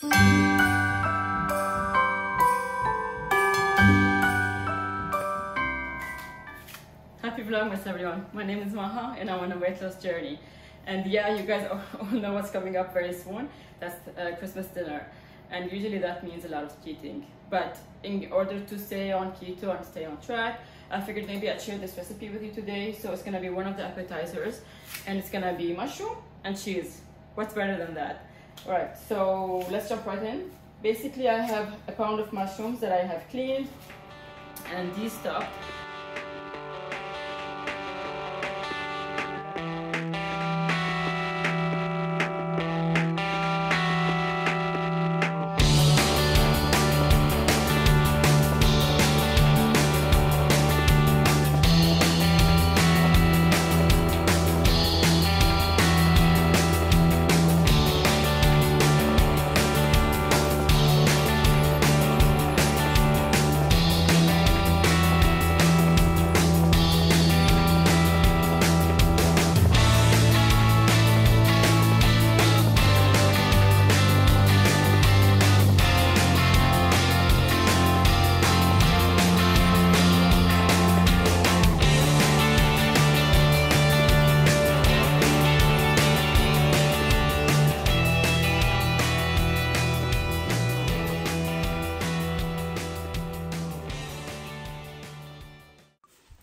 Happy Vlogmas everyone, my name is Maha and I'm on a weight loss journey. And yeah, you guys all know what's coming up very soon, that's uh, Christmas dinner. And usually that means a lot of cheating. But in order to stay on keto and stay on track, I figured maybe I'd share this recipe with you today. So it's gonna be one of the appetizers and it's gonna be mushroom and cheese. What's better than that? All right, so let's jump right in. Basically, I have a pound of mushrooms that I have cleaned and destuffed.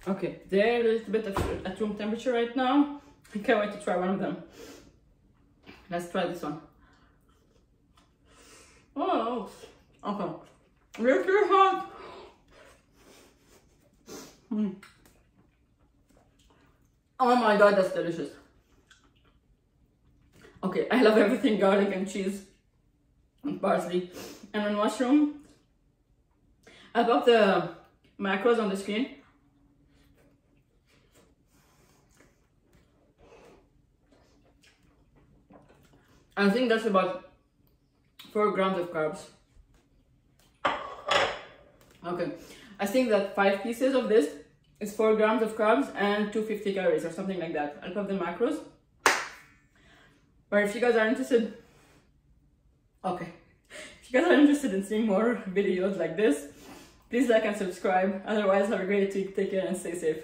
Okay, they're a little bit at room temperature right now. I can't wait to try one of them. Let's try this one. Oh, okay. They're too hot. Mm. Oh my god, that's delicious. Okay, I love everything garlic and cheese and parsley. And on mushroom, I got the macros on the screen I think that's about 4 grams of carbs. Okay, I think that 5 pieces of this is 4 grams of carbs and 250 calories or something like that. I'll put the macros. But if you guys are interested, okay, if you guys are interested in seeing more videos like this, please like and subscribe. Otherwise, have a great week. Take care and stay safe.